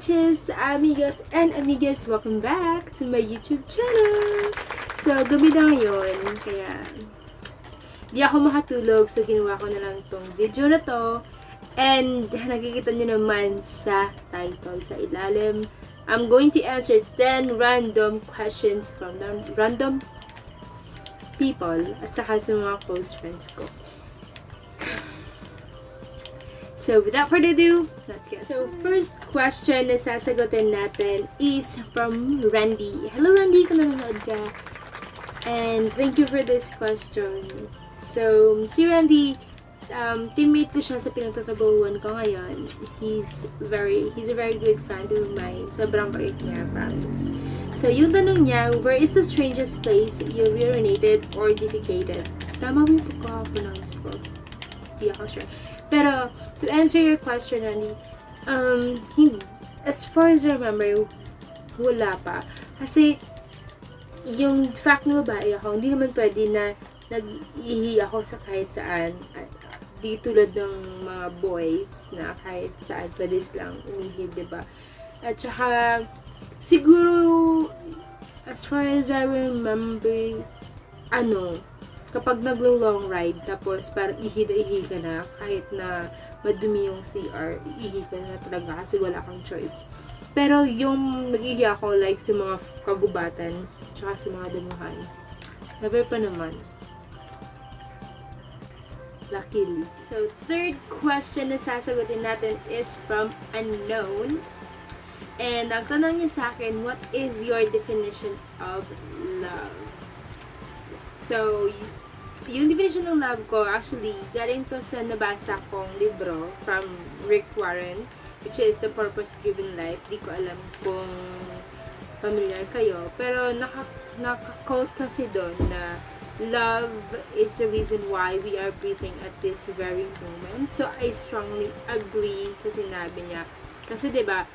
noches, amigos and amigas! Welcome back to my YouTube channel! So, gabi na ngayon, kaya di ako makatulog, so ginawa ko na lang tong video na to. And nakikita nyo naman sa title, sa ilalim, I'm going to answer 10 random questions from random people at saka sa mga close friends ko. So, without further ado, let's get So, first question na sasagutin natin is from Randy. Hello, Randy, kung nanonood ka. And thank you for this question. So, si Randy, um, teammate ko siya sa pinagtatrabahuan ko ngayon. He's very, he's a very good friend of mine. Sobrang bait niya, promise. So, yung tanong niya, where is the strangest place you urinated or defecated? Tama mo yung pagka-pronounce ko. Hindi ako sure. Pero, to answer your question, Randy, um, as far as I remember, wala pa. Kasi, yung fact na babae ako, hindi naman pwede na nag-ihi ako sa kahit saan. At, di tulad ng mga boys na kahit saan pwede silang umihi, ba? At saka, siguro, as far as I remember, ano, kapag naglo-long ride, tapos parang ihi na ihi ka na, kahit na madumi yung CR, ihi ka na talaga kasi wala kang choice. Pero yung nag-ihi ako like sa mga kagubatan, tsaka sa mga damuhan, never pa naman. Luckily. So, third question na sasagutin natin is from unknown. And ang tanong niya sa akin, what is your definition of love? So, yung definition ng love ko, actually, galing to sa nabasa kong libro from Rick Warren, which is The Purpose-Driven Life. Di ko alam kung familiar kayo. Pero naka, naka-quote kasi doon na love is the reason why we are breathing at this very moment. So, I strongly agree sa sinabi niya. Kasi, di ba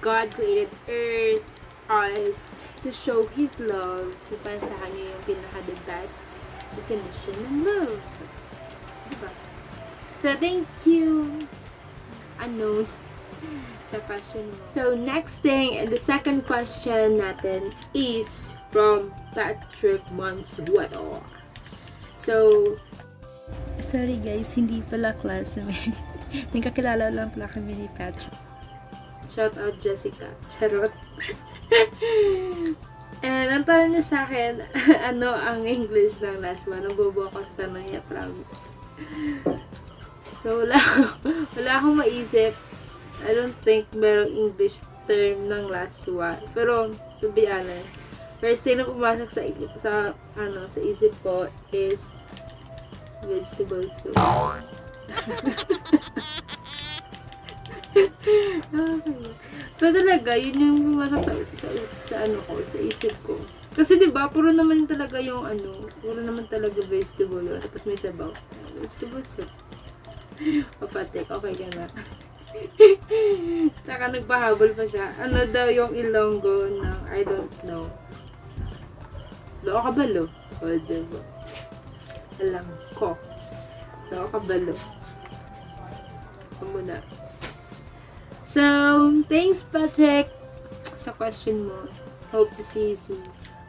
God created earth, us, to show His love. So, para sa kanya yung pinaka-the best definition ng love. Diba? So, thank you, unknown, sa question mo. So, next thing, and the second question natin is from Patrick Mansueto. So, sorry guys, hindi pala classmate. Nagkakilala lang pala kami ni Patrick. Shout out Jessica. Charot. And ang tanong niya sa akin, ano ang English ng last one? Ang bobo ako sa tanong niya, promise. So, wala, wala akong maisip. I don't think merong English term ng last one. Pero, to be honest, first thing na pumasok sa, sa, ano, sa isip ko is vegetable soup. okay. Pero talaga, yun yung pumasok sa, sa, sa ano ko, sa isip ko. Kasi 'di ba, puro naman talaga yung ano, puro naman talaga vegetable yun. Tapos may sabaw. Vegetable soup. Papatik, okay ka na. Tsaka nagpahabol pa siya. Ano daw yung ilonggo ng I don't know. Loo ka balo? O, diba? Alam ko. Loo ka balo? Ito muna. So, thanks Patrick sa question mo. Hope to see you soon.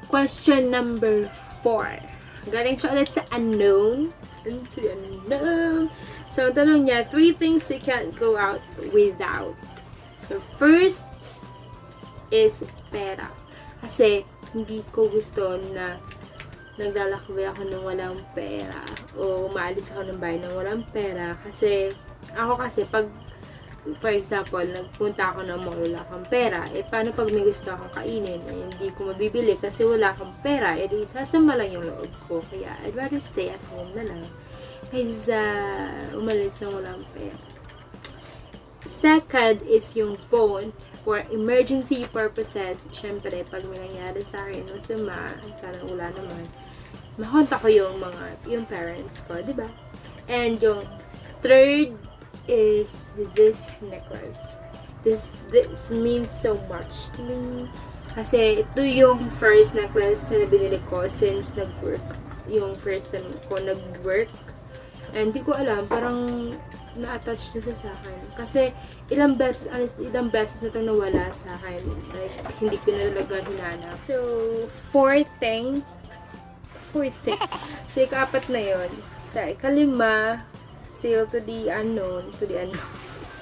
Question number 4. Galing siya ulit sa unknown. Into the unknown. So, tanong niya, three things you can't go out without. So, first is pera. Kasi, hindi ko gusto na naglalakbay ako ng walang pera o umaalis ako ng bahay ng walang pera kasi ako kasi pag for example, nagpunta ako ng mall, wala kang pera, eh paano pag may gusto akong kainin, eh, hindi ko mabibili kasi wala kang pera, eh di sasama lang yung loob ko. Kaya I'd rather stay at home na lang kaysa umalis ng walang pera. Second is yung phone for emergency purposes. Siyempre, pag may nangyari sa akin, masama, sana wala naman, makonta ko yung mga, yung parents ko, di ba? And yung third is this necklace. This this means so much to me. Kasi ito yung first necklace na binili ko since nag-work. Yung first time ko nag-work. And di ko alam, parang na-attach na sa akin. Kasi, ilang beses, ilang beses na ito nawala sa akin. Like, hindi ko na talaga hinanap. So, fourth thing, fourth thing, so, ikapat na yon Sa ikalima, still to the unknown, to the unknown.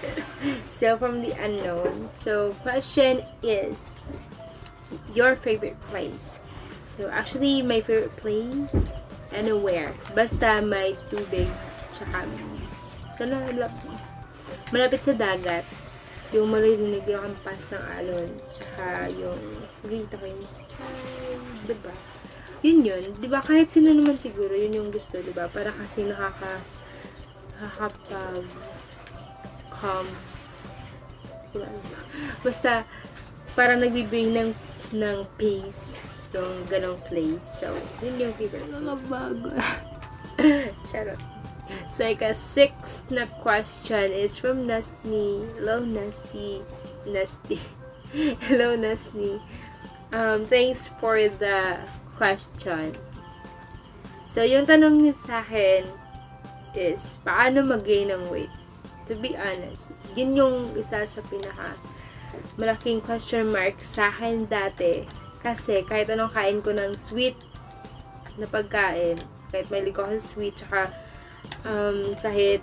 still from the unknown. So, question is, your favorite place? So, actually, my favorite place, anywhere. Basta may tubig, tsaka sana malapit sa dagat. Yung marinig yung kampas ng alon. Tsaka yung nakikita ko yung sky. Diba? Yun yun. Diba? Kahit sino naman siguro, yun yung gusto. Diba? Para kasi nakaka nakakapag calm basta parang nagbibring ng ng peace yung ganong place. So, yun yung favorite. Nakabago. Charot. So, ika sixth na question is from Nasty. Hello, Nasty. Nasty. Hello, Nasty. Um, thanks for the question. So, yung tanong niya sa akin is, paano mag-gain ng weight? To be honest, yun yung isa sa pinaka malaking question mark sa akin dati. Kasi, kahit anong kain ko ng sweet na pagkain, kahit may ko sa sweet, tsaka um, kahit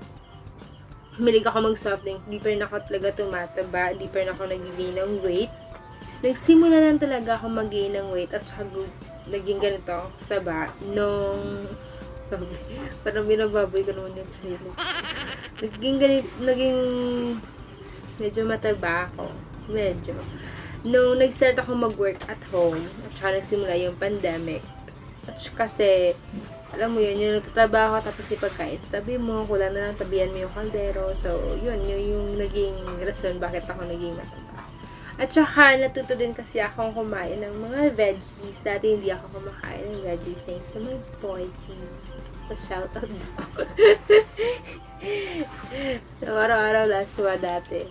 milig ako mag soft drink, di pa rin ako talaga tumataba, di pa rin ako nag-gain ng weight. Nagsimula lang talaga ako mag-gain ng weight at saka naging ganito, taba, nung parang binababoy ko naman yung sarili. Naging ganito, naging medyo mataba ako. Medyo. Nung nag-start ako mag-work at home, at saka nagsimula yung pandemic, at kasi alam mo yun, yung nagtatrabaho tapos yung pagkain sa tabi mo, kulang na lang tabihan mo yung kaldero. So, yun, yun yung naging rason bakit ako naging mataba. At saka, natuto din kasi akong kumain ng mga veggies. Dati hindi ako kumakain ng veggies thanks to my boyfriend. Shoutout so, araw-araw laswa dati.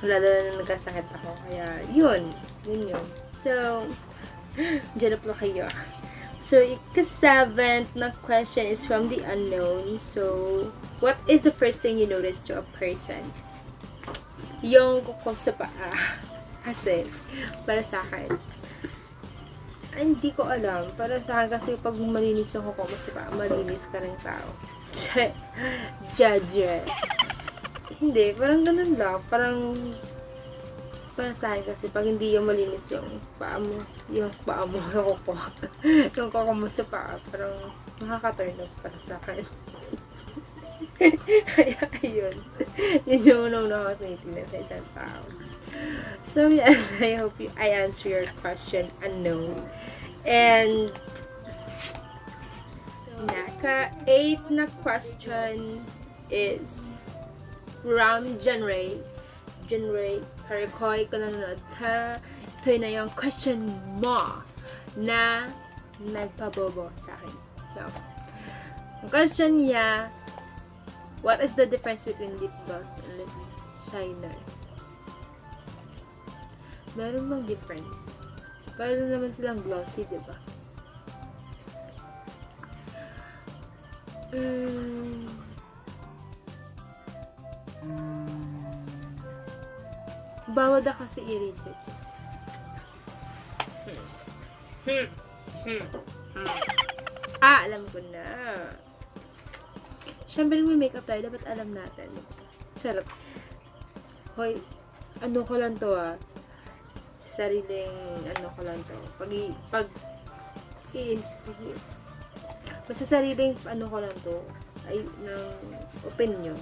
Lalo na nagkasakit ako. Kaya, yun. Yun yun. So, dyan po kayo. So, ika-seventh na question is from the unknown. So, what is the first thing you notice to a person? Yung kuko sa paa. Kasi, para sa akin, ay, hindi ko alam. Para sa akin kasi pag malinis ang kuko mo sa paa, malinis ka rin tao. Judge. Hindi, parang ganun lang. Parang para sa akin kasi pag hindi yung malinis yung paa mo, yung paa mo, yung kuko, yung kuko mo sa paa, parang nakaka-turn off para sa akin. Kaya, ayun. Yun yung unang nakakatitignan sa isang tao. So, yes, I hope you, I answer your question unknown. And, naka-eight na question is from January. January Harikoy kung nanonood ka, ito na yung question mo na nagpabobo sa akin. So, question niya, what is the difference between lip gloss and lip shiner? Meron bang difference? Para naman silang glossy, di ba? Um, Bawal na kasi i-research. Hmm. Hmm. Hmm. Ah, alam ko na. Siyempre, may makeup tayo. Dapat alam natin. Charot. Hoy, ano ko lang to ah. Sa sariling, ano ko lang to. Pag, pag, i, pag, basta sariling, ano ko lang to. Ay, ng opinion.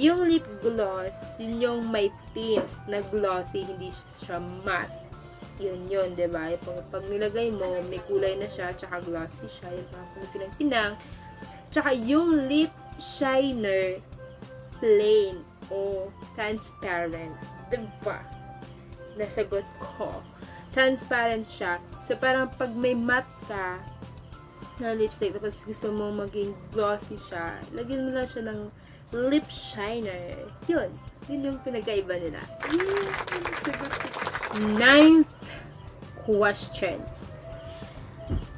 Yung lip gloss, yun yung may tint na glossy, hindi siya matte. Yun yun, ba diba? Pag, pag nilagay mo, may kulay na siya, tsaka glossy siya. Yung mga pinang-pinang. Tsaka yung lip shiner, plain o transparent. Diba? Nasagot ko. Transparent siya. So, parang pag may matte ka na lipstick, tapos gusto mo maging glossy siya, lagyan mo lang siya ng lip shiner. Yun. Yun yung pinagkaiba nila. Ninth question.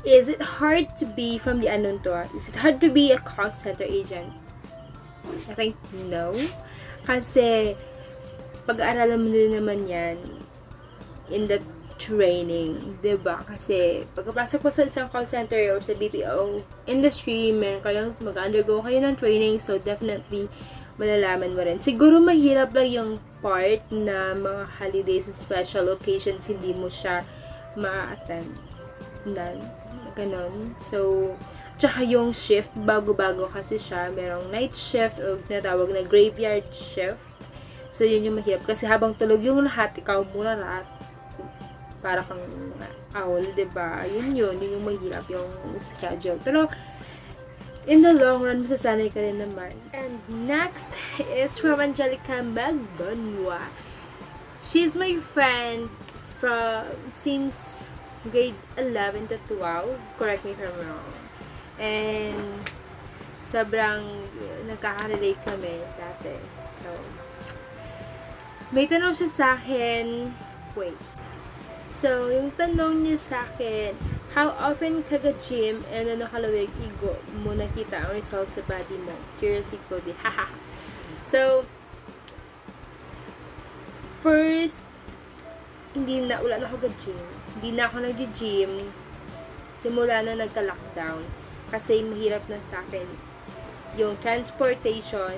Is it hard to be from the door? Is it hard to be a call center agent? I think no. Kasi, pag-aaralan mo din naman yan in the training, ba? Kasi pagkapasok mo sa isang call center or sa BPO industry, meron kayong mag-undergo kayo ng training, so definitely malalaman mo rin. Siguro mahirap lang yung part na mga holidays and special occasions hindi mo siya ma-attend. Nan, ganon. So, tsaka yung shift, bago-bago kasi siya. Merong night shift o tinatawag na graveyard shift. So, yun yung mahirap. Kasi habang tulog yung lahat, ikaw muna lahat para kang owl, ba diba? Yun yun, yun yung mahirap yung schedule. Pero, in the long run, masasanay ka rin naman. And next is from Angelica Magbanwa. She's my friend from since grade 11 to 12. Correct me if I'm wrong. And sobrang nagkaka-relate kami dati. So, may tanong siya sa akin, wait, So, yung tanong niya sa akin, how often kaga-gym and ano kalawig igo mo nakita ang results sa body mo? Curiosity ko di. Haha. so, first, hindi na, wala na ako ga-gym. Hindi na ako nag-gym simula na nagka-lockdown. Kasi mahirap na sa akin yung transportation,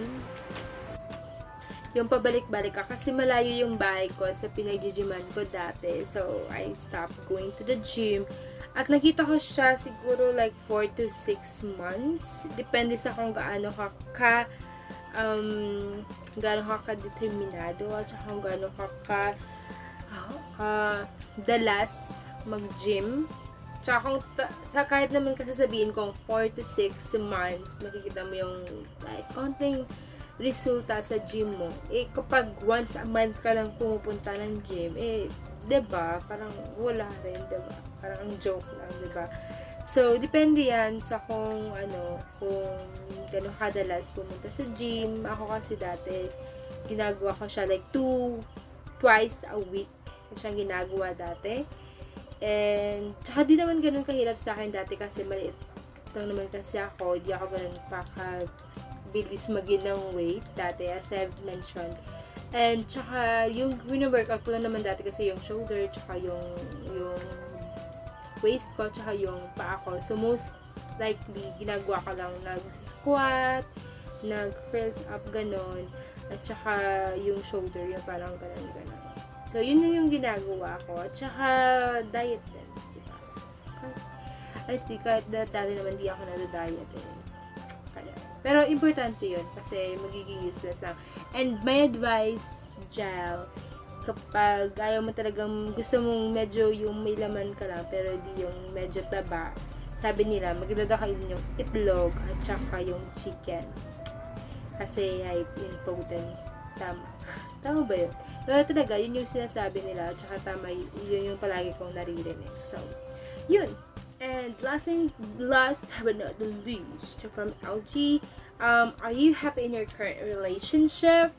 yung pabalik-balik ka kasi malayo yung bahay ko sa pinagjijiman ko dati. So, I stopped going to the gym. At nakita ko siya siguro like 4 to 6 months. Depende sa kung gaano ka ka um, gaano ka ka-determinado at saka kung gaano ka ka, ka dalas mag-gym. Tsaka kung sa kahit naman kasi sabihin kong 4 to 6 months, makikita mo yung like, konting resulta sa gym mo, eh kapag once a month ka lang pumupunta ng gym, eh, ba diba, parang wala rin, ba diba? Parang ang joke lang, ba diba? So, depende yan sa kung, ano, kung gano'ng kadalas pumunta sa gym. Ako kasi dati, ginagawa ko siya like two, twice a week. Siyang ginagawa dati. And, tsaka di naman ganun kahirap sa akin dati kasi maliit lang naman kasi ako. Di ako ganun paka bilis magin ng weight dati as I've mentioned. And tsaka yung wino-workout ko lang naman dati kasi yung shoulder tsaka yung yung waist ko tsaka yung paa ko. So most likely ginagawa ko lang nag-squat, nag-curls up ganon at tsaka yung shoulder yung parang ganon ganon. So yun yung ginagawa ko. Tsaka diet din. Diba? Honestly, kahit dati naman di ako na-diet eh. Pero, importante yun kasi magiging useless lang. And my advice, Jal, kapag ayaw mo talagang gusto mong medyo yung may laman ka lang, pero di yung medyo taba, sabi nila, magdada kayo din yung itlog at saka yung chicken. Kasi high in protein. Tama. Tama ba yun? Pero talaga, yun yung sinasabi nila at saka tama, yun yung palagi kong naririnig. So, yun. And last and last but not the least, from LG, um, are you happy in your current relationship?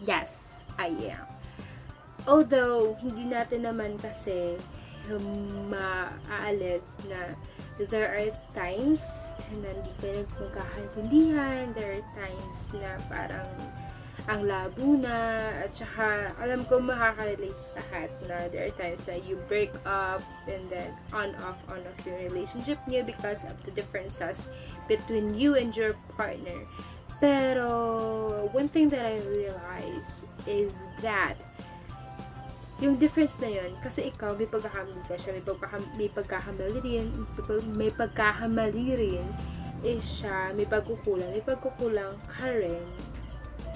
Yes, I am. Although, hindi natin naman kasi maaalis na there are times na hindi kayo nagmagkakaintindihan, there are times na parang ang labo na, at saka alam ko makaka-relate lahat na there are times that you break up and then on off on off your relationship niyo because of the differences between you and your partner. Pero one thing that I realize is that yung difference na yun, kasi ikaw, may pagkakamali ka siya, may, pagkakam may pagkakamali rin, may pagkakamali rin, is siya, may pagkukulang, may pagkukulang ka rin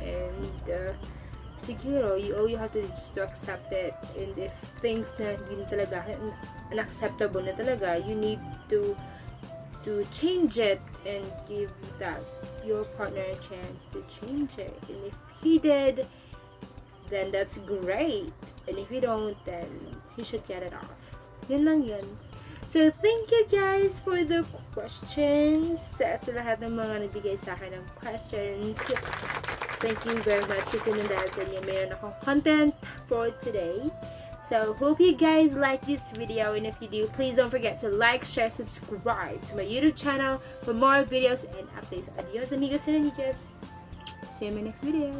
and uh, siguro you all you have to do is to accept it. And if things na hindi talaga unacceptable na talaga you need to to change it and give that your partner a chance to change it. And if he did then that's great. And if he don't then he should get it off. Yun lang yun. So, thank you guys for the questions. Sa lahat ng mga nagbigay sa akin ng questions. Thank you very much kasi nung dahil sa inyo, mayroon akong content for today. So hope you guys like this video and if you do, please don't forget to like, share, subscribe to my YouTube channel for more videos and updates. Adios amigos and amigas. See you in my next video.